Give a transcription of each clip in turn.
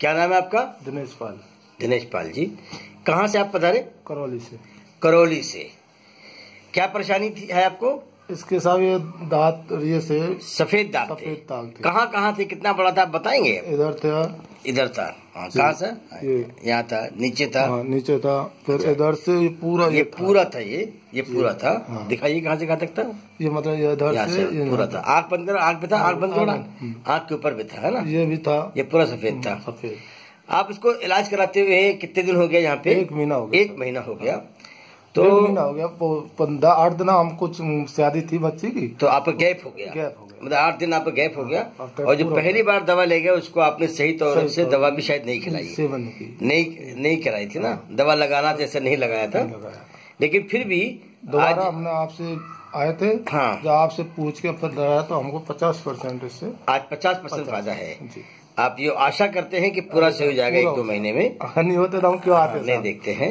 क्या नाम है आपका? दिनेश पाल दिनेश पाल जी। कहाँ से आप पधारे? करौली से। करौली से। क्या परेशानी थी है आपको? इसके साथ ये दांत ये से सफ़ेद थे। सफ़ेद थे। कहाँ कहाँ थे? कितना बड़ा था बताएँगे? इधर था। इधर था। हाँ कहाँ से? यहाँ था नीचे था। हाँ नीचे था। फिर इधर से ये पूरा ये ये पूरा था ये? ये पूरा था? दिखाइए कहाँ से कहाँ तक था? ये मतलब ये इधर से से पूरा था। आग बंद करो आँख पे था आँख बंद आँख आँख के ऊपर भी था है ना? ये भी था। ये पूरा सफ़ेद था। सफ़ेद। आप इसको इलाज कराते हुए कितने दिन हो गया यहाँ पे? एक महीना हो गया एक महीना हो गया। तो तो महीना हो गया पंद्रह आठ दिन हम कुछ शादी थी बच्ची की। तो आपका गैप हो गया? गैप हो गया। मतलब आठ दिन आपका गैप हो गया? और जो पहली बार दवा ले गया उसको आपने सही तौर से दवा भी शायद नहीं खिलाई सेवन नहीं नहीं कराई थी ना? दवा लगाना जैसे नहीं लगाया था। लेकिन फिर भी दोबारा हमने आपसे आए थे हाँ। जब आपसे पूछ के फिर लगाया तो हमको पचास परसेंट इससे आज पचास परसेंट फ़ायदा है। जी। आप ये आशा करते हैं कि पूरा सही हो जाएगा एक दो महीने में। नहीं होते तो हम क्यों आते नहीं देखते हैं।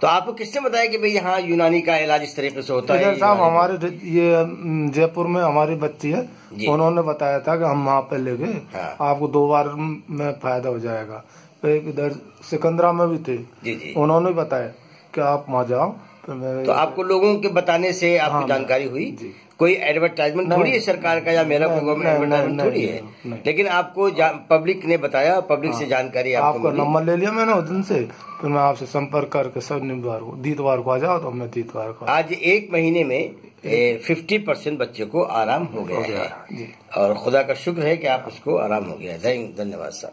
तो आपको किसने बताया कि भाई यहाँ यूनानी का इलाज इस तरीके से होता है साहब हमारे ये जयपुर में हमारी बच्ची है। उन्होंने बताया था कि हम वहाँ पे ले गए। हाँ। आपको दो बार में फ़ायदा हो जाएगा। एक इधर सिकंदरा में भी थे। उन्होंने बताया कि आप वहाँ जाओ। तो आपको लोगों के बताने से आपको हाँ, जानकारी हुई। कोई एडवर्टाइजमेंट थोड़ी है सरकार का या मेरा कोई गवर्नमेंट एडवर्टाइजमेंट थोड़ी है। लेकिन आपको पब्लिक ने बताया पब्लिक से जानकारी आपको नंबर ले लिया मैंने उस दिन से फिर मैं आपसे संपर्क करके शनिवार को दीतवार को आ जाओ तो मैं दीतवार को आज एक महीने में फिफ्टी परसेंट बच्चे को आराम हो गया है और खुदा का शुक्र है कि आप उसको आराम हो गया थैंक धन्यवाद साहब